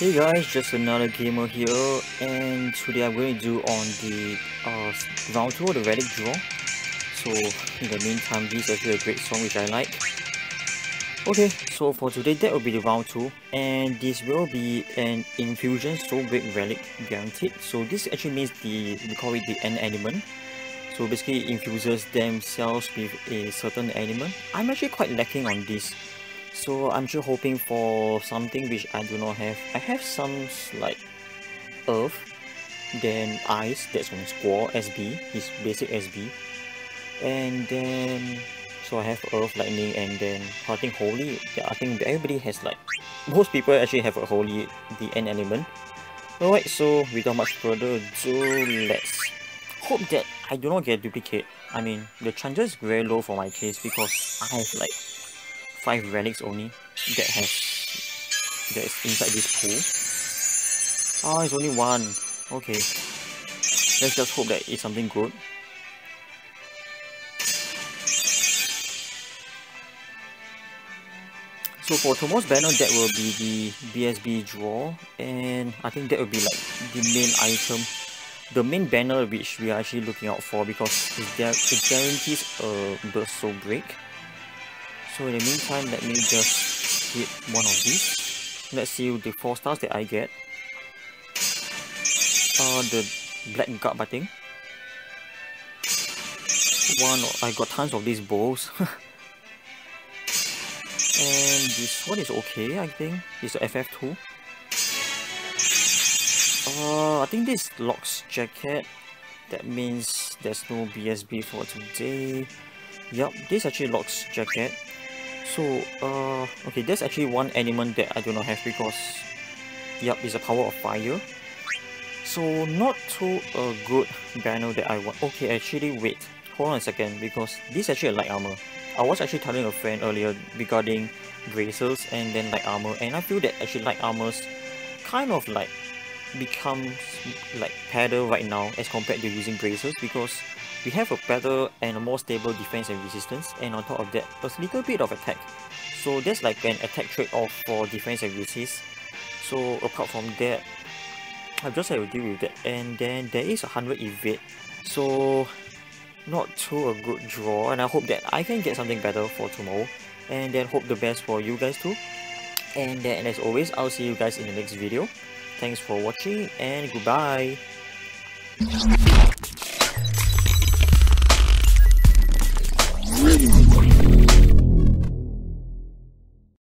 Hey guys, just another gamer here and today I'm going to do on the uh, round 2 of the relic draw. So in the meantime, this is actually a great song which I like. Okay, so for today that will be the round 2 and this will be an infusion soul great relic guaranteed. So this actually means the, we call it the En-Element. So basically infuses themselves with a certain element. I'm actually quite lacking on this so I'm just hoping for something which I do not have. I have some like earth, then ice, that's from Squall SB, his basic SB. And then so I have earth, lightning, and then I think holy. Yeah, I think everybody has like most people actually have a holy the En-Element. Alright, so without much further ado, let's hope that I do not get duplicate. I mean, the chances is very low for my case because I have like five relics only that has that is inside this pool. Oh, it's only one. Okay. Let's just hope that it's something good. So for tomorrow's banner, that will be the BSB draw, and I think that will be like the main item, the main banner which we are actually looking out for because it, guarantees uh, a burst soul break. So in the meantime, let me just hit one of these. Let's see the 4 stars that I get. Uh, the black guard, I think. One, I got tons of these bows. and this one is okay, I think. It's a FF2. Uh, I think this locks jacket. That means there's no BSB for today. Yup, this actually locks jacket. So, uh, okay, there's actually one element that I do not have because, yep, it's a power of fire. So, not too a good banner that I want. Okay, actually, wait, hold on a second because this is actually a light armor. I was actually telling a friend earlier regarding bracers and then light armor, and I feel that actually light armors kind of like becomes like better right now as compared to using bracers because we have a better and a more stable defense and resistance and on top of that a little bit of attack. So that's like an attack trade-off for defense and resist. So apart from that I've just had to deal with that. And then there is a 100 evade. So not too a good draw and I hope that I can get something better for tomorrow. And then hope the best for you guys too. And then as always I'll see you guys in the next video. Thanks for watching and goodbye